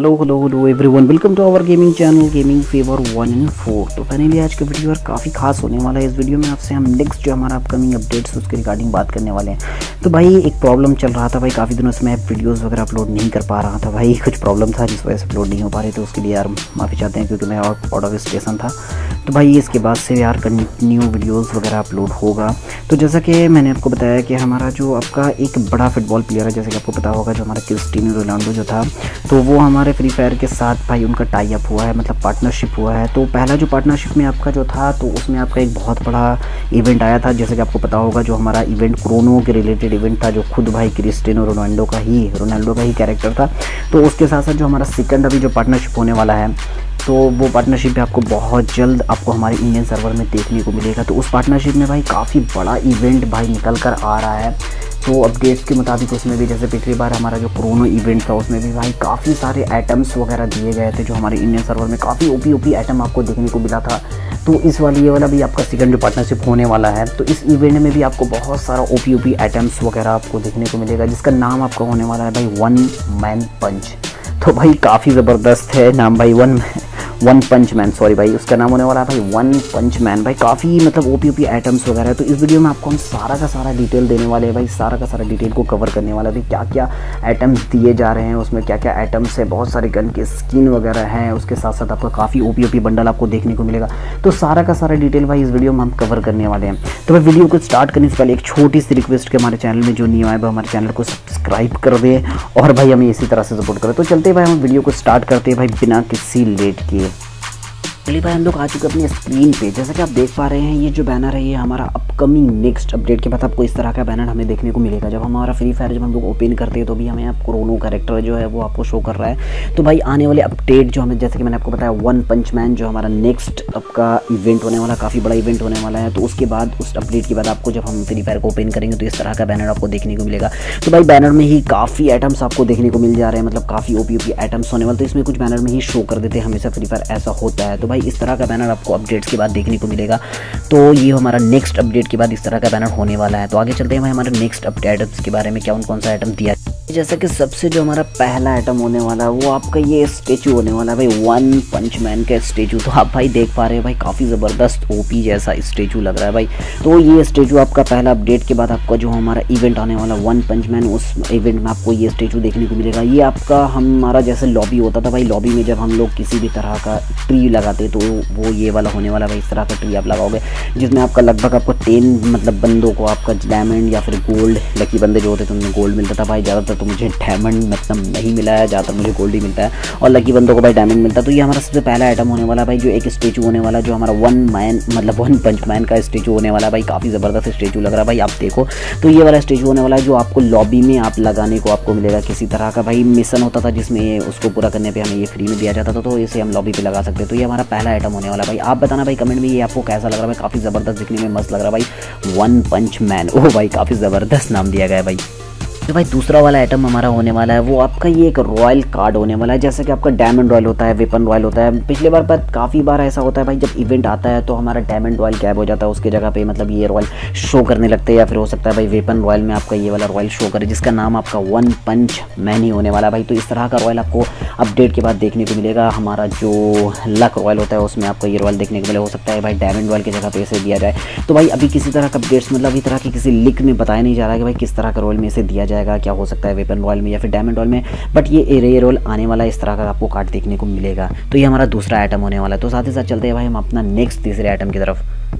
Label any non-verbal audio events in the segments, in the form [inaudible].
Hello hello hello everyone welcome to our gaming channel gaming favour one and four तो finally आज का video और काफ़ी खास होने वाला है। इस वीडियो में आपसे हम नेक्स्ट जो हमारा अपकमिंग अपडेट्स उसके रिगार्डिंग बात करने वाले हैं। तो भाई, एक प्रॉब्लम चल रहा था भाई। काफ़ी दिनों से मैं वीडियोज़ वगैरह अपलोड नहीं कर पा रहा था भाई। कुछ प्रॉब्लम था जिस वजह से अपलोड नहीं हो पा रहे थे, उसके लिए यार माफ़ी चाहते हैं, क्योंकि मैं आउट ऑफ़ स्टेशन था। तो भाई, इसके बाद से यार कंटिन्यू वीडियोज़ वगैरह अपलोड होगा। तो जैसा कि मैंने आपको बताया कि हमारा जो आपका एक बड़ा फुटबॉल प्लेयर है, जैसे कि आपको पता होगा, जो हमारा क्रिस्टिनो रोनाल्डो जो था तो वो हमारे फ्री फायर के साथ भाई उनका टाई अप हुआ है मतलब पार्टनरशिप हुआ है। तो पहला जो पार्टनरशिप में आपका जो था तो उसमें आपका एक बहुत बड़ा इवेंट आया था। जैसे कि आपको पता होगा, जो हमारा इवेंट क्रोनो के रिलेटेड इवेंट था, जो खुद भाई क्रिस्टिनो रोनाल्डो का ही रोनाल्डो का ही कैरेक्टर था। तो उसके साथ साथ जो हमारा सेकंड अभी जो पार्टनरशिप होने वाला है तो वो पार्टनरशिप भी आपको बहुत जल्द आपको हमारे इंडियन सर्वर में देखने को मिलेगा। तो उस पार्टनरशिप में भाई काफ़ी बड़ा इवेंट भाई निकल कर आ रहा है। तो अपडेट्स के मुताबिक उसमें भी जैसे पिछली बार हमारा जो क्रोनो इवेंट था, उसमें भी भाई काफ़ी सारे आइटम्स वगैरह दिए गए थे जो हमारे इंडियन सर्वर में काफ़ी ओपी ओपी आइटम आपको देखने को मिला था। तो इस वाली, ये वाला भी आपका सेकंड पार्टनरशिप होने वाला है। तो इस इवेंट में भी आपको बहुत सारा ओपी ओपी आइटम्स वगैरह आपको देखने को मिलेगा, जिसका नाम आपका होने वाला है भाई वन मैन पंच तो भाई काफ़ी ज़बरदस्त है नाम भाई one one punch man sorry भाई, उसका नाम होने वाला है भाई वन पंच मैन भाई काफ़ी मतलब O P O P items वगैरह तो इस वीडियो में आपको हम सारा का सारा डिटेल देने वाले हैं भाई, सारा का सारा डिटेल को कवर करने वाले हैं। क्या क्या आइटम्स दिए जा रहे हैं, उसमें क्या क्या आइटम्स है, बहुत सारे गन के स्किन वगैरह हैं, उसके साथ साथ आपका काफ़ी O P O P bundle आपको देखने को मिलेगा। तो सारा का सारा डिटेल भाई इस वीडियो में हम कवर करने वाले हैं। तो भाई वीडियो को स्टार्ट करने से पहले एक छोटी सी रिक्वेस्ट के हमारे चैनल में जो नहीं आए हमारे चैनल को सब्सक्राइब कर दे और भाई हमें इसी तरह से सपोर्ट करें। तो चलते भाई, हम वीडियो को स्टार्ट करते हैं भाई बिना किसी लेट किए। चलिए भाई हम लोग आ चुके अपनी स्क्रीन पे। जैसा कि आप देख पा रहे हैं, ये जो बैनर है, ये हमारा अपकमिंग नेक्स्ट अपडेट के बाद आपको इस तरह का बैनर हमें देखने को मिलेगा। जब हमारा फ्री फायर जब हम लोग ओपन करते हैं तो भी हमें आप कोरोनो कैरेक्टर जो है, वो आपको शो कर रहा है। तो भाई, आने वाले अपडेट जो हमें, जैसे कि मैंने आपको बताया वन पंच मैन जो हमारा नेक्स्ट आपका इवेंट होने वाला, काफ़ी बड़ा इवेंट होने वाला है। तो उसके बाद, उस अपडेट के बाद आपको जब हम फ्री फायर को ओपन करेंगे तो इस तरह का बैनर आपको देखने को मिलेगा। तो भाई बैनर में ही काफ़ी आइटम्स आपको देखने को मिल जा रहे हैं मतलब काफ़ी ओपी ओपी आइटम्स होने वाले। तो इसमें कुछ बैनर में ही शो कर देते हैं, हमेशा फ्री फायर ऐसा होता है। तो भाई, इस तरह का बैनर आपको अपडेट्स के बाद देखने को मिलेगा। तो ये हमारा नेक्स्ट अपडेट के बाद इस तरह का बैनर होने वाला है। तो आगे चलते हैं हमारे नेक्स्ट अपडेट्स के बारे में, क्या उन कौन सा आइटम दिया जैसा कि सबसे जो हमारा पहला आइटम होने वाला है, वो आपका ये स्टेचू होने वाला है भाई वन पंच मैन का स्टेचू तो आप भाई देख पा रहे हैं भाई, काफ़ी ज़बरदस्त ओपी जैसा स्टेचू लग रहा है भाई। तो ये स्टेचू आपका पहला अपडेट के बाद आपका जो हमारा इवेंट आने वाला वन पंच मैन उस इवेंट में आपको ये स्टेचू देखने को मिलेगा। ये आपका हमारा जैसे लॉबी होता था भाई लॉबी में जब हम लोग किसी भी तरह का ट्री लगाते तो वो ये वाला होने वाला भाई, इस तरह का ट्री आप लगाओगे, जिसमें आपका लगभग आपको टेन मतलब बंदों को आपका डायमंड या फिर गोल्ड लकी बंदे जो होते थे उनमें गोल्ड मिलता था भाई। ज़्यादातर तो मुझे डायमंड मतलब नहीं मिला है, ज़्यादातर मुझे गोल्ड ही मिलता है। और लकी बंदों को भाई डायमंड मिलता है। तो ये हमारा सबसे पहला आइटम होने वाला भाई, जो एक स्टेचू होने वाला, जो हमारा वन मैन मतलब वन पंच मैन का स्टेचू होने वाला भाई। काफ़ी ज़बरदस्त स्टेचू लग रहा है भाई, आप देखो। तो ये वाला स्टेचू होने वाला है, जो आपको लॉबी में आप लगाने को आपको मिलेगा किसी तरह का भाई। मिशन होता था, जिसमें उसको पूरा करने पर हमें ये फ्री में दिया जाता था तो इसे हम लॉबी पर लगा सकते तो ये हमारा पहला आइटम होने वाला भाई। आप बताना भाई कमेंट में ये आपको कैसा लग रहा है? काफ़ी ज़बरदस्त दिखने में मस्त लग रहा है भाई वन पंच मैन ओ भाई काफ़ी ज़बरदस्त नाम दिया गया है भाई। तो भाई दूसरा वाला आइटम हमारा होने वाला है, वो आपका ये एक रॉयल कार्ड होने वाला है, जैसे कि आपका डायमंड रॉयल होता है वेपन रॉयल होता है। पिछले बार पर काफ़ी बार ऐसा होता है भाई, जब इवेंट आता है तो हमारा डायमंड रॉयल कैब हो जाता है, उसके जगह पर मतलब ये रॉयल शो करने लगते हैं, या फिर हो सकता है भाई वेपन रॉयल में आपका ये वाला रॉयल शो करे, जिसका नाम आपका वन पंच मैन होने वाला भाई तो इस तरह का रॉयल आपको अपडेट के बाद देखने को मिलेगा। हमारा जो लक रॉयल होता है, उसमें आपको ये रॉयल देखने को मिले हो सकता है भाई डायमंड रॉयल की जगह पर इसे दिया जाए। तो भाई अभी किसी तरह का अपडेट्स मतलब इस तरह की किसी लिक में बताया नहीं जा रहा है कि भाई किस तरह का रॉयल में इसे दिया जाएगा, क्या हो सकता है वेपन रॉयल में या फिर डायमंड रॉयल में। बट ये एरे रोल आने वाला इस तरह का आपको कार्ड देखने को मिलेगा। तो ये हमारा दूसरा आइटम होने वाला है। तो साथ ही साथ चलते हैं भाई, हम अपना नेक्स्ट तीसरे आइटम की तरफ़।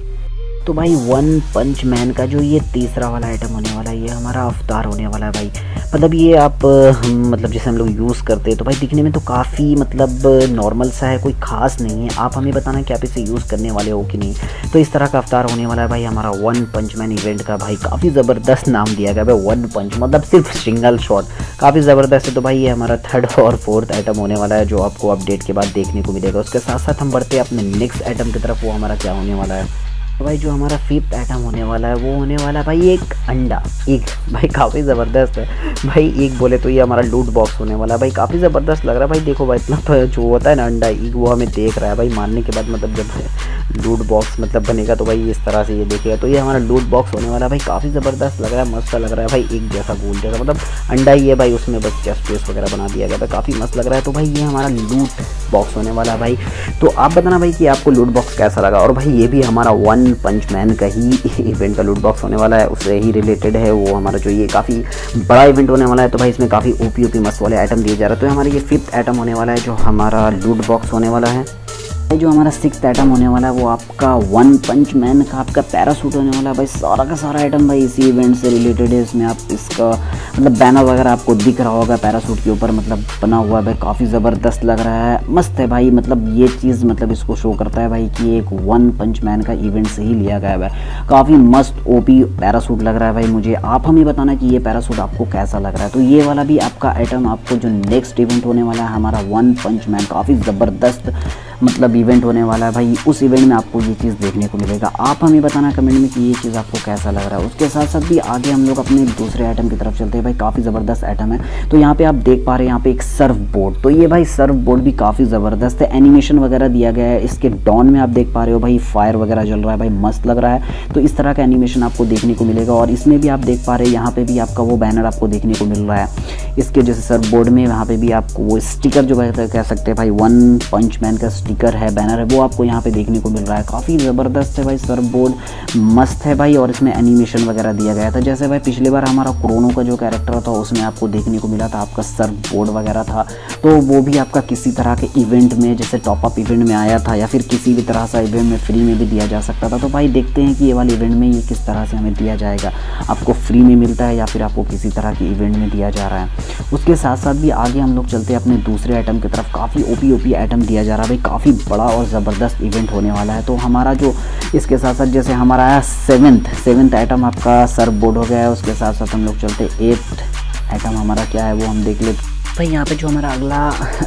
तो भाई वन पंच मैन का जो ये तीसरा वाला आइटम होने वाला है, ये हमारा अवतार होने वाला है भाई। मतलब ये आप मतलब जैसे हम लोग यूज़ करते हैं तो भाई दिखने में तो काफ़ी मतलब नॉर्मल सा है, कोई ख़ास नहीं है। आप हमें बताना कि आप इसे यूज़ करने वाले हो कि नहीं। तो इस तरह का अवतार होने वाला है भाई, हमारा वन पंच मैन इवेंट का भाई। काफ़ी ज़बरदस्त नाम दिया गया भाई, वन पंच। मतलब सिर्फ़ सिंगल शॉट काफ़ी ज़बरदस्त है तो भाई ये हमारा थर्ड [laughs] और फोर्थ आइटम होने वाला है, जो आपको अपडेट के बाद देखने को मिलेगा। उसके साथ साथ हम बढ़ते हैं अपने नेक्स्ट आइटम की तरफ़, वो हमारा क्या होने वाला है? तो भाई जो हमारा फिफ्थ आइटम होने वाला है, वो होने वाला भाई एक अंडा। एक, भाई काफ़ी ज़बरदस्त है। भाई एक बोले तो ये हमारा लूट बॉक्स होने वाला है। भाई काफ़ी ज़बरदस्त लग रहा है। भाई देखो भाई, इतना तो जो होता है ना अंडा, एक वो हमें देख रहा है। भाई मारने के बाद मतलब जब लूट बॉक्स मतलब बनेगा तो भाई इस तरह से ये देखेगा। तो ये हमारा लूट बॉक्स होने वाला है। भाई काफ़ी ज़बरदस्त लग रहा है, मस्त लग रहा है। भाई एक जैसा गोल जैसा मतलब अंडा ही है भाई, उसमें बस चेस्ट पेस्ट वगैरह बना दिया गया था। काफ़ी मस्त लग रहा है। तो भाई ये हमारा लूट बॉक्स होने वाला है भाई। तो आप बताना भाई कि आपको लूट बॉक्स कैसा लगा? और भाई ये भी हमारा वन पंच मैन का ही इवेंट का लूट बॉक्स होने वाला है, उससे ही रिलेटेड है वो हमारा जो ये काफ़ी बड़ा इवेंट होने वाला है। तो भाई इसमें काफ़ी ओपी ओपी मस्त वाले आइटम दिए जा रहे हैं। तो हमारा ये फिफ्थ आइटम होने वाला है जो हमारा लूट बॉक्स होने वाला है। जो हमारा सिक्स आइटम होने वाला है, वो आपका वन पंच मैन का आपका पैरासूट होने वाला है भाई, सारा का सारा आइटम भाई इसी इवेंट से रिलेटेड है, इसमें आप इसका मतलब बैनर वगैरह आपको दिख रहा होगा पैरासूट के ऊपर मतलब बना हुआ है भाई, काफ़ी ज़बरदस्त लग रहा है, मस्त है भाई मतलब ये चीज़ मतलब इसको शो करता है भाई कि एक वन पंच मैन का इवेंट से ही लिया गया है काफ़ी मस्त ओपी पैरासूट लग रहा है भाई मुझे, आप हमें बताना कि ये पैरासूट आपको कैसा लग रहा है। तो ये वाला भी आपका आइटम आपको जो नेक्स्ट इवेंट होने वाला है, हमारा वन पंच मैन, काफ़ी ज़बरदस्त मतलब इवेंट होने वाला है भाई, उस इवेंट में आपको ये चीज़ देखने को मिलेगा। आप हमें बताना कमेंट में कि ये चीज़ आपको कैसा लग रहा है। उसके साथ साथ भी आगे हम लोग अपने दूसरे आइटम की तरफ़ चलते हैं। भाई, काफ़ी ज़बरदस्त आइटम है। तो यहाँ पे आप देख पा रहे हैं, यहाँ पे एक सर्फ बोर्ड तो ये भाई सर्फ बोर्ड भी काफ़ी ज़बरदस्त है। एनिमेशन वगैरह दिया गया है। इसके डॉन में आप देख पा रहे हो भाई फायर वगैरह जल रहा है। भाई, मस्त लग रहा है। तो इस तरह का एनिमेशन आपको देखने को मिलेगा। और इसमें भी आप देख पा रहे हैं, यहाँ पर भी आपका वो बैनर आपको देखने को मिल रहा है। इसके जैसे सर्फ बोर्ड में वहाँ पर भी आपको वो स्टिकर जो कह सकते हैं भाई वन पंच मैन का स्टिकर है, बैनर है, वो आपको यहाँ पे देखने को मिल रहा है। काफ़ी ज़बरदस्त है भाई सर्फ बोर्ड मस्त है भाई, और इसमें एनिमेशन वगैरह दिया गया था। जैसे भाई पिछले बार हमारा क्रोनो का जो कैरेक्टर था, उसमें आपको देखने को मिला था, आपका सर्फ बोर्ड वगैरह था। तो वो भी आपका किसी तरह के इवेंट में, जैसे टॉपअप इवेंट में आया था, या फिर किसी भी तरह सा इवेंट में फ्री में भी दिया जा सकता था। तो भाई देखते हैं कि ये वाले इवेंट में ये किस तरह से हमें दिया जाएगा। आपको फ्री में मिलता है, या फिर आपको किसी तरह के इवेंट में दिया जा रहा है। उसके साथ साथ भी आगे हम लोग चलते हैं अपने दूसरे आइटम की तरफ़। काफ़ी ओपी ओपी आइटम दिया जा रहा है भाई काफ़ी बड़ा और ज़बरदस्त इवेंट होने वाला है। तो हमारा जो, इसके साथ साथ जैसे हमारा आया सेवन्थ सेवन्थ आइटम आपका सर्फ बोर्ड हो गया है। उसके साथ साथ हम लोग चलते एट्थ आइटम हमारा क्या है वो हम देख लेते भाई, यहाँ पे जो हमारा अगला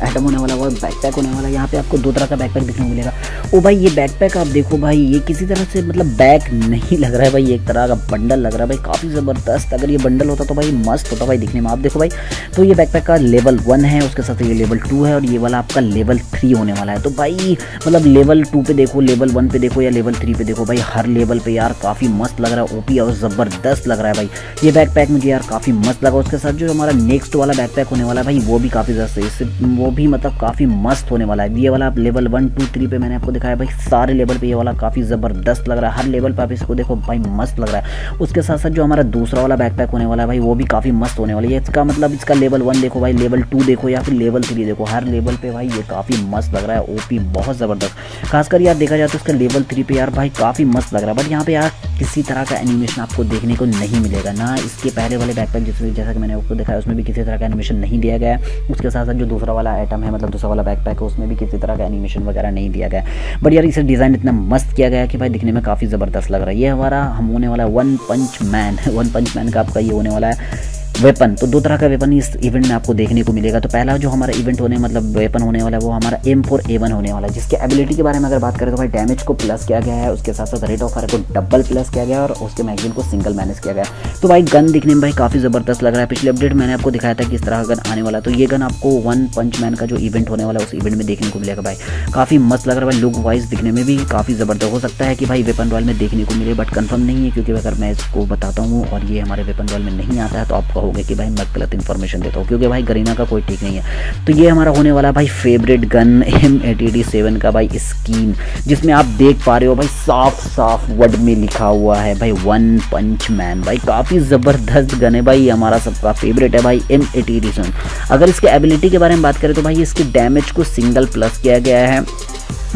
आइटम होने वाला, वो बैकपैक होने वाला है यहाँ पे आपको दो तरह का बैकपैक देखने को मिलेगा। ओ भाई, ये बैकपैक आप देखो भाई, ये किसी तरह से मतलब बैग नहीं लग रहा है भाई, एक तरह का बंडल लग रहा है भाई, काफ़ी ज़बरदस्त। अगर ये बंडल होता तो भाई, मस्त होता भाई, दिखने में आप देखो भाई। तो ये बैकपैक का लेवल वन है, उसके साथ ये लेवल टू है, और ये वाला आपका लेवल थ्री होने वाला है। तो भाई मतलब लेवल टू पे देखो लेवल वन पे देखो या लेवल थ्री पे देखो भाई, हर लेवल पे यार काफ़ी मस्त लग रहा है ओपी और ज़बरदस्त लग रहा है भाई। ये बैकपैक मुझे यार काफ़ी मस्त लगा। उसके साथ जो हमारा नेक्स्ट वाला बैकपैक होने वाला है भाई वो भी काफ़ी ज़्यादा से इससे वो भी मतलब काफ़ी मस्त होने वाला है। ये वाला आप लेवल वन टू थ्री पे मैंने आपको दिखाया भाई, सारे लेवल पे ये वाला काफ़ी ज़बरदस्त लग रहा है। हर लेवल पे आप इसको देखो भाई, मस्त लग रहा है। उसके साथ साथ जो हमारा दूसरा वाला बैकपैक होने वाला है भाई, वो भी काफ़ी मस्त होने वाला है। इसका मतलब इसका लेवल वन देखो भाई लेवल टू देखो या फिर लेवल थ्री देखो, हर लेवल पे भाई ये काफ़ी मस्त लग रहा है। ओपी बहुत ज़बरदस्त। खासकर यार देखा जाए तो इसका लेवल थ्री पे यार भाई काफ़ी मस्त लग रहा है। बट यहाँ पे यार किसी तरह का एनिमेशन आपको देखने को नहीं मिलेगा। ना इसके पहले वाले बैकपैक जैसे जैसा कि मैंने आपको दिखाया, उसमें भी किसी तरह का एनिमेशन नहीं दिया गया उसके साथ साथ जो दूसरा वाला आइटम है मतलब दूसरा वाला बैकपैक है, उसमें भी किसी तरह का एनिमेशन वगैरह नहीं दिया गया। बट यार, इसे डिज़ाइन इतना मस्त किया गया कि भाई दिखने में काफ़ी ज़बरदस्त लग रहा है। ये हमारा हम होने वाला one punch man one punch man का आपका ये होने वाला है। वेपन तो दो तरह का वेपन इस इवेंट में आपको देखने को मिलेगा। तो पहला जो हमारा इवेंट होने मतलब वेपन होने वाला है, वो हमारा एम फोर ए वन होने वाला है, जिसके एबिलिटी के बारे में अगर बात करें तो भाई डैमेज को प्लस किया गया है, उसके साथ साथ रेट ऑफ़ फायर को डबल प्लस किया गया और उसके मैगजीन को सिंगल मैनेज किया गया तो भाई गन दिखने में भाई काफ़ी ज़बरदस्त लग रहा है। पिछले अपडेट मैंने आपको दिखाया था कि इस तरह का गन आने वाला तो ये गन आपको वन पंच मैन का जो इवेंट होने वाला है, उस इवेंट में देखने को मिलेगा भाई। काफ़ी मस्त लग रहा है भाई। लुक वाइज दिखने में भी काफ़ी ज़बरदस्त। हो सकता है कि भाई वेपन रॉयल में देखने को मिले बट कन्फर्म नहीं है, क्योंकि अगर मैं इसको बताता हूँ और ये हमारे वेपन रॉयल में नहीं आता है तो आप कहोगे कि भाई मैं गलत इन्फॉर्मेशन देता हूँ, क्योंकि भाई गरीना का कोई ठीक नहीं है। तो ये हमारा होने वाला भाई फेवरेट गन एम सेवन का भाई स्कीन जिसमें आप देख पा रहे हो भाई साफ़ साफ़ वर्ड में लिखा हुआ है भाई वन पंच मैन भाई काफ़ी ज़बरदस्त गन है भाई हमारा सबका फेवरेट है भाई एम सेवन अगर इसके एबिलिटी के बारे में बात करें तो भाई इसके डैमेज को सिंगल प्लस किया गया है।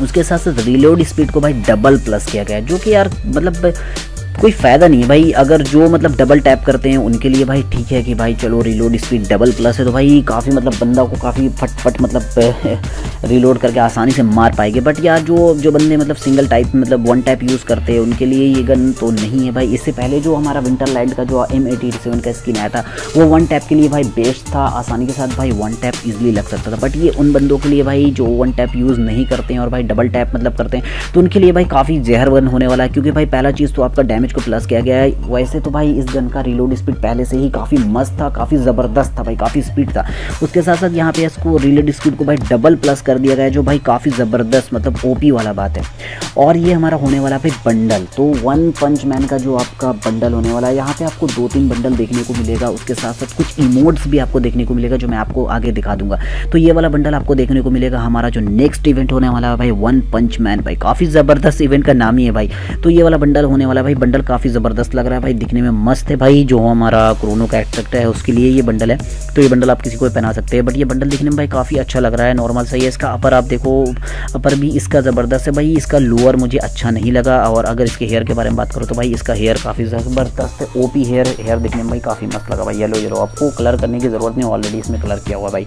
उसके साथ साथ रिलोड स्पीड को भाई डबल प्लस किया गया जो कि यार मतलब कोई फ़ायदा नहीं है भाई। अगर जो मतलब डबल टैप करते हैं, उनके लिए भाई ठीक है कि भाई चलो रिलोड स्पीड डबल प्लस है तो भाई काफ़ी मतलब बंदा को काफ़ी फट फट मतलब [laughs] रिलोड करके आसानी से मार पाएँगे। बट यार, जो जो बंदे मतलब सिंगल टाइप मतलब वन टाइप यूज़ करते हैं, उनके लिए ये गन तो नहीं है भाई। इससे पहले जो हमारा विंटर लाइट का जो एम सेवन का स्किन आया था, वो वन टैप के लिए भाई बेस्ट था। आसानी के साथ भाई वन टैप ईजिली लग सकता था। बट ये उन बंदों के लिए भाई जो वन टैप यूज़ नहीं करते हैं और भाई डबल टैप मतलब करते हैं तो उनके लिए भाई काफ़ी जहर वन होने वाला है। क्योंकि भाई पहला चीज़ तो आपका डैमेज को प्लस किया गया है। वैसे तो भाई इस गन का रिलोड स्पीड पहले से ही काफ़ी मस्त था, काफ़ी ज़बरदस्त था भाई, काफ़ी स्पीड था। उसके साथ साथ यहाँ पे इसको रिलोड स्पीड को भाई डबल प्लस कर दिया गया जो भाई काफ़ी ज़बरदस्त मतलब ओपी वाला बात है। और ये हमारा होने वाला भाई बंडल तो वन पंच मैन का जो आपका बंडल होने वाला है, यहाँ पे आपको दो तीन बंडल देखने को मिलेगा। उसके साथ साथ कुछ इमोट्स भी आपको देखने को मिलेगा, जो मैं आपको आगे दिखा दूँगा। तो ये वाला बंडल आपको देखने को मिलेगा, हमारा जो नेक्स्ट इवेंट होने वाला है भाई वन पंच मैन भाई। काफ़ी ज़बरदस्त इवेंट का नाम ही है भाई। तो ये वाला बंडल होने वाला भाई बंडल काफ़ी ज़बरदस्त लग रहा है भाई, दिखने में मस्त है भाई, जो हमारा क्रोनो का एक्ट है, उसके लिए ये बंडल है। तो ये बंडल आप किसी को पहना सकते हैं बट ये बंडल दिखने में भाई काफ़ी अच्छा लग रहा है नॉर्मल सही है इसका अपर आप देखो अपर भी इसका ज़बरदस्त है भाई, इसका लोअर मुझे अच्छा नहीं लगा, और अगर इसके हेयर के बारे में बात करो तो भाई इसका हेयर काफ़ी ज़बरदस्त है। ओपी हेयर हेयर दिखने में भाई काफ़ी मस्त लगा भाई येलो येलो आपको कलर करने की ज़रूरत नहीं ऑलरेडी इसमें कलर किया हुआ भाई।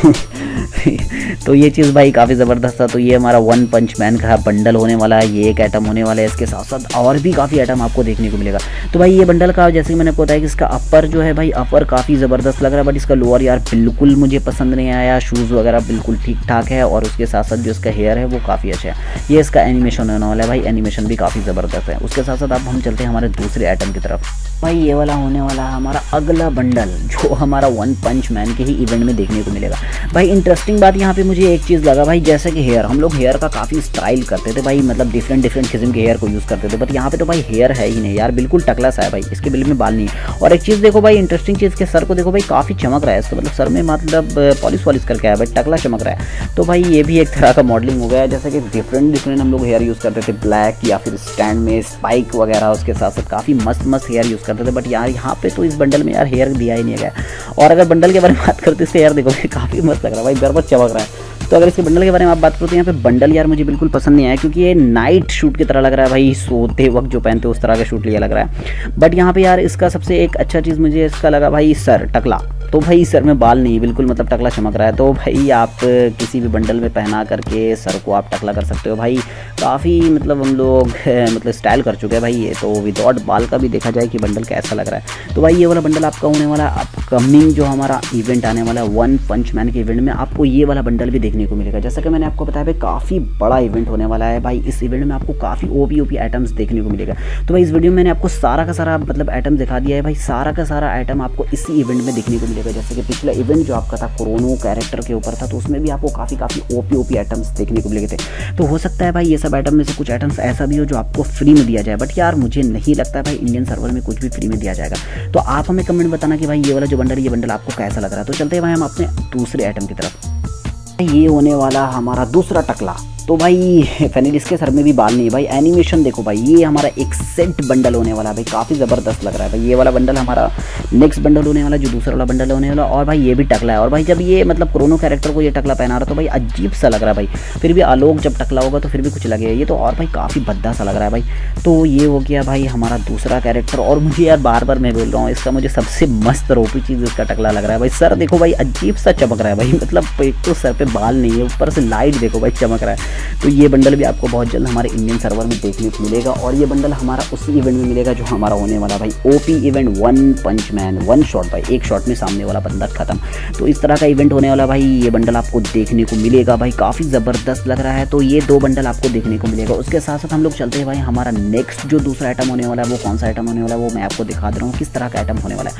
[laughs] तो ये चीज़ भाई काफ़ी ज़बरदस्त था तो ये हमारा वन पंच मैन का बंडल होने वाला है, ये एक आइटम होने वाला है, इसके साथ साथ और भी काफ़ी आइटम आपको देखने को मिलेगा। तो भाई ये बंडल का जैसे कि मैंने बताया कि इसका अपर जो है भाई अपर काफ़ी ज़बरदस्त लग रहा है बट इसका लोअर यार बिल्कुल मुझे पसंद नहीं आया। शूज़ वगैरह बिल्कुल ठीक ठाक है और उसके साथ साथ जो इसका हेयर है वो काफ़ी अच्छा है। ये इसका एनिमेशन होने वाला है भाई एनिमेशन भी काफ़ी ज़बरदस्त है। उसके साथ साथ अब हम चलते हैं हमारे दूसरे आइटम की तरफ़। भाई ये वाला होने वाला है हमारा अगला बंडल, जो हमारा वन पंच मैन के ही इवेंट में देखने को मिलेगा। भाई इंटरेस्टिंग बात यहाँ पे मुझे एक चीज़ लगा, भाई जैसे कि हेयर हम लोग हेयर का काफ़ी स्टाइल करते थे भाई मतलब डिफरेंट डिफरेंट किस्म के हेयर को यूज़ करते थे बट यहाँ पे तो भाई हेयर है ही नहीं यार, बिल्कुल टकला सा है भाई, इसके बिल में बाल नहीं है। और एक चीज़ देखो भाई इंटरेस्टिंग चीज़ के सर को देखो भाई, काफ़ी चमक रहा है इसका मतलब सर में मतलब पॉलिश वॉलिश करके आया भाई, टकला चमक रहा है। तो भाई ये भी एक तरह का मॉडलिंग हो गया है, जैसे कि डिफरेंट डिफरेंट हम लोग हेयर यूज़ करते थे ब्लैक या फिर स्टैंड में स्पाइक वगैरह, उसके साथ साथ काफ़ी मस्त मस्त हेयर यूज़ करते थे। बट यार, यहाँ पे तो इस बंडल में यार हेयर दिया ही नहीं गया और अगर बंडल के बारे में बात करते तो इसका हेयर देखोगे काफ़ी मस्त लग रहा है भाई गरबत चमक रहा है। तो अगर इसके बंडल के बारे में आप बात करो तो यहाँ पे बंडल यार मुझे बिल्कुल पसंद नहीं आया, क्योंकि ये नाइट शूट की तरह लग रहा है भाई, सोते वक्त जो पहनते तरह का शूट लिया लग रहा है। बट यहाँ पे यार इसका सबसे एक अच्छा चीज़ मुझे इसका लगा, भाई सर, टकला। तो भाई सर में बाल नहीं, बिल्कुल मतलब टकला चमक रहा है। तो भाई आप किसी भी बंडल में पहना करके सर को आप टकला कर सकते हो। भाई काफ़ी मतलब हम लोग मतलब स्टाइल कर चुके हैं भाई ये। तो विदाउट बाल का भी देखा जाए कि बंडल कैसा लग रहा है। तो भाई ये वाला बंडल आपका होने वाला अपकमिंग जो हमारा इवेंट आने वाला है वन पंच मैन के इवेंट में आपको ये वाला बंडल भी देखने को मिलेगा। जैसा कि मैंने आपको बताया भाई, काफ़ी बड़ा इवेंट होने वाला है। भाई इस इवेंट में आपको काफ़ी ओ पी आइटम्स देखने को मिलेगा। तो भाई इस वीडियो में मैंने आपको सारा का सारा मतलब आइटम दिखा दिया है भाई। सारा का सारा आइटम आपको इसी इवेंट में देखने को मिलेगा। जैसे कि पिछला इवेंट जो आपका था कोरोनो कैरेक्टर के ऊपर था तो उसमें भी आपको काफ़ी काफ़ी ओपी ओपी आइटम्स देखने को मिले थे। तो हो सकता है भाई ये सब आइटम में से कुछ आइटम्स ऐसा भी हो जो आपको फ्री में दिया जाए। बट यार, मुझे नहीं लगता भाई इंडियन सर्वर में कुछ भी फ्री में दिया जाएगा। तो आप हमें कमेंट बताना कि भाई ये वाला जो बंडल ये बंडल आपको कैसा लग रहा है। तो चलते हैं भाई हम अपने दूसरे आइटम की तरफ़। ये होने वाला हमारा दूसरा टकला। तो भाई फैनिल इसके सर में भी बाल नहीं है भाई। एनिमेशन देखो भाई, ये हमारा एक सेट बंडल होने वाला है भाई। काफ़ी ज़बरदस्त लग रहा है भाई। ये वाला बंडल हमारा नेक्स्ट बंडल होने वाला जो दूसरा वाला बंडल होने वाला और भाई, ये भी टकला है। और भाई, जब ये मतलब क्रोनो कैरेक्टर को ये टकला पहना रहा तो भाई, अजीब सा लग रहा है भाई। फिर भी आलोक जब टकला होगा तो फिर भी कुछ लगेगा ये तो और भाई, काफ़ी भद्दा सा लग रहा है भाई। तो ये हो गया भाई हमारा दूसरा कैरेक्टर और मुझे यार बार बार मैं बोल रहा हूँ, इसका मुझे सबसे मस्त रोपी चीज़ इसका टकला लग रहा है भाई। सर देखो भाई, अजीब सा चमक रहा है भाई। मतलब एक तो सर पे बाल नहीं है, ऊपर से लाइट देखो भाई, चमक रहा है। तो ये बंडल भी आपको बहुत जल्द हमारे इंडियन सर्वर में देखने को मिलेगा और ये बंडल हमारा उसी इवेंट में मिलेगा जो हमारा होने वाला भाई OP event one punch man one shot भाई। एक शॉट में सामने वाला बंदा खत्म। तो इस तरह का इवेंट होने वाला भाई, ये बंडल आपको देखने को मिलेगा भाई। काफ़ी ज़बरदस्त लग रहा है तो ये दो बंडल आपको देखने को मिलेगा। उसके साथ साथ हम लोग चलते हैं भाई, हमारा नेक्स्ट जो दूसरा आइटम होने वाला है, वो कौन सा आइटम होने वाला है, वो मैं आपको दिखा दे रहा हूँ, किस तरह का आइटम होने वाला है।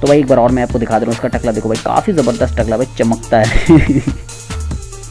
तो भाई एक बार और मैं आपको दिखा दे रहा हूँ, उसका टकला देखो भाई, काफ़ी ज़बरदस्त टकला भाई, चमकता है। [laughs]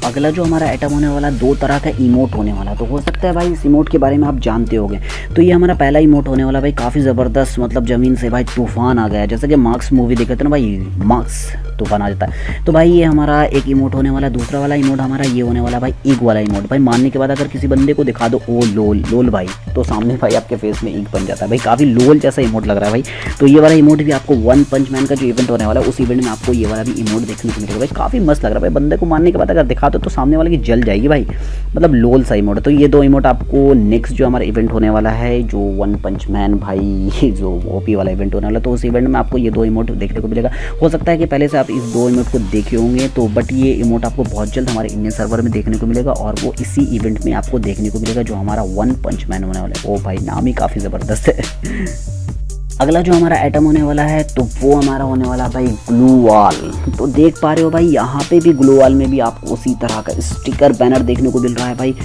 अगला जो हमारा आइटम होने वाला दो तरह का इमोट होने वाला तो हो सकता है भाई इस इमोट के बारे में आप जानते होंगे। तो ये हमारा पहला इमोट होने वाला भाई, काफ़ी ज़बरदस्त मतलब ज़मीन से भाई तूफ़ान आ गया जैसे कि मार्क्स मूवी देखे थे ना भाई मार्क्स तूफ़ान आ जाता है। तो भाई ये हमारा एक इमोट होने वाला, दूसरा वाला इमोट हमारा ये होने वाला भाई ईग वाला इमोट भाई मानने के बाद अगर किसी बंदे को दिखा दो, ओ, लोल लोल भाई तो सामने भाई आपके फेस में ईग बन जाता है। भाई काफ़ी लोल जैसा इमोट लग रहा है भाई। तो ये वाला इमोट भी आपको वन पंच मैन का जो इवेंट होने वाला है उस इवेंट में आपको ये वाला भी इमोट देखने को मिलेगा। भाई काफ़ी मस्त लग रहा है। भाई बंदे को मानने के बाद अगर दिखा हो तो सामने वाले की जल जाएगी भाई। मतलब लोल सा इमोट है। तो ये दो इमोट आपको नेक्स्ट जो हमारा इवेंट होने वाला है, जो वन पंच मैन भाई, [laughs] जो ओपी वाला इवेंट होने वाला तो उस इवेंट में आपको ये दो इमोट देखने को मिलेगा। हो सकता है कि पहले से आप इस दो इमोट को देखे होंगे तो बट ये इमोट आपको बहुत जल्द हमारे इंडियन सर्वर में देखने को मिलेगा और वो इसी इवेंट में आपको देखने को मिलेगा जो हमारा वन पंच मैन होने वाला है। ओ भाई, नाम ही काफ़ी ज़बरदस्त है। [laughs] अगला जो हमारा आइटम होने वाला है तो वो हमारा होने वाला भाई ग्लू वॉल तो देख पा रहे हो भाई, यहाँ पे भी ग्लू वॉल में भी आपको उसी तरह का स्टिकर बैनर देखने को मिल रहा है भाई.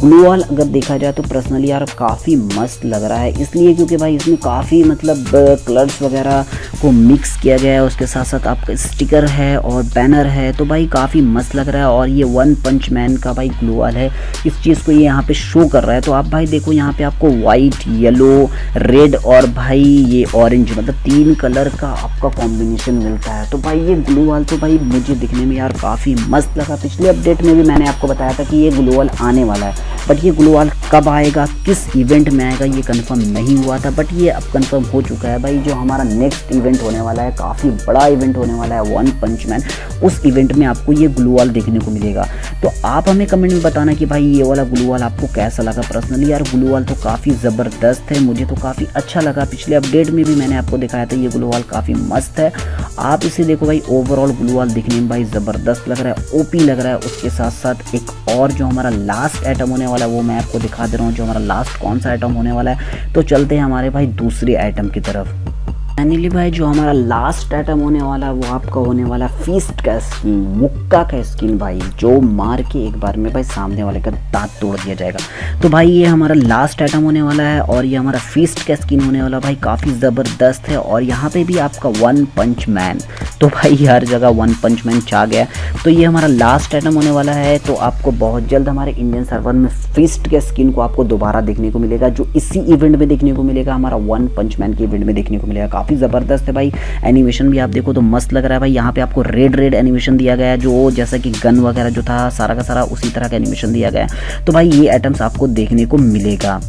ग्लू वॉल अगर देखा जाए तो पर्सनली यार काफ़ी मस्त लग रहा है. इसलिए क्योंकि भाई इसमें काफ़ी मतलब कलर्स वगैरह को मिक्स किया गया है, उसके साथ साथ आपका स्टिकर है और बैनर है तो भाई काफ़ी मस्त लग रहा है और ये वन पंच मैन का भाई ग्लू वॉल है। इस चीज़ को ये यहाँ पे शो कर रहा है तो आप भाई देखो यहाँ पे आपको वाइट येलो रेड और भाई ये ऑरेंज मतलब तीन कलर का आपका कॉम्बिनेशन मिलता है। तो भाई ये ग्लू वाल तो भाई मुझे दिखने में यार काफ़ी मस्त लगा। पिछले अपडेट में भी मैंने आपको बताया था कि ये ग्लू वाल आने वाला है। बट ये ग्लू वाल कब आएगा, किस इवेंट में आएगा, ये कन्फर्म नहीं हुआ था बट ये अब कन्फर्म हो चुका है भाई, जो हमारा नेक्स्ट इवेंट होने वाला है, काफ़ी बड़ा इवेंट होने वाला है वन पंच मैन उस इवेंट में आपको ये ग्लू वाल देखने को मिलेगा। तो आप हमें कमेंट में बताना कि भाई ये वाला ग्लू वाल आपको कैसा लगा पर्सनली यार ग्लू वाल तो काफ़ी ज़बरदस्त है, मुझे तो काफ़ी अच्छा लगा, पिछले अपडेट में भी मैंने आपको दिखाया था ये ग्लू वॉल काफ़ी मस्त है। आप इसे देखो भाई ओवरऑल ग्लू वॉल दिखने में भाई ज़बरदस्त लग रहा है ओपी लग रहा है, उसके साथ साथ एक और जो हमारा लास्ट आइटम होने वाला है वो मैं आपको दिखा दे रहा हूँ जो हमारा लास्ट कौन सा आइटम होने वाला है। तो चलते हैं हमारे भाई दूसरे आइटम की तरफ़। फाइनली भाई, जो हमारा लास्ट आइटम होने वाला, वो आपका होने वाला फीस्ट का स्किन मुक्का का स्किन भाई, जो मार के एक बार में भाई सामने वाले का दांत तोड़ दिया जाएगा। तो भाई, ये हमारा लास्ट आइटम होने वाला है और ये हमारा फीस्ट का स्किन होने वाला भाई काफ़ी ज़बरदस्त है और यहाँ पे भी आपका वन पंच मैन तो भाई, हर जगह वन पंच मैन चाह गया। तो ये हमारा लास्ट आइटम होने वाला है। तो आपको बहुत जल्द हमारे इंडियन सर्वर में फीस्ट के स्किन को आपको दोबारा देखने को मिलेगा, जो इसी इवेंट में देखने को मिलेगा, हमारा वन पंच मैन के इवेंट में देखने को मिलेगा। काफ़ी ज़बरदस्त है भाई। एनिमेशन भी आप देखो तो मस्त लग रहा है भाई। यहाँ पे आपको रेड रेड एनिमेशन दिया गया है, जो जैसा कि गन वगैरह जो था, सारा का सारा उसी तरह का एनिमेशन दिया गया है। तो भाई ये आइटम्स आपको देखने को मिलेगा।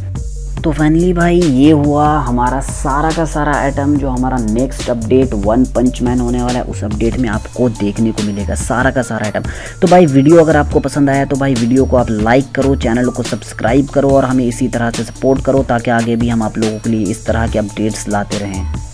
तो फाइनली भाई ये हुआ हमारा सारा का सारा आइटम जो हमारा next update one punch man होने वाला है, उस अपडेट में आपको देखने को मिलेगा सारा का सारा आइटम तो भाई वीडियो अगर आपको पसंद आया तो भाई वीडियो को आप लाइक करो चैनल को सब्सक्राइब करो, और हमें इसी तरह से सपोर्ट करो, ताकि आगे भी हम आप लोगों के लिए इस तरह के अपडेट्स लाते रहें।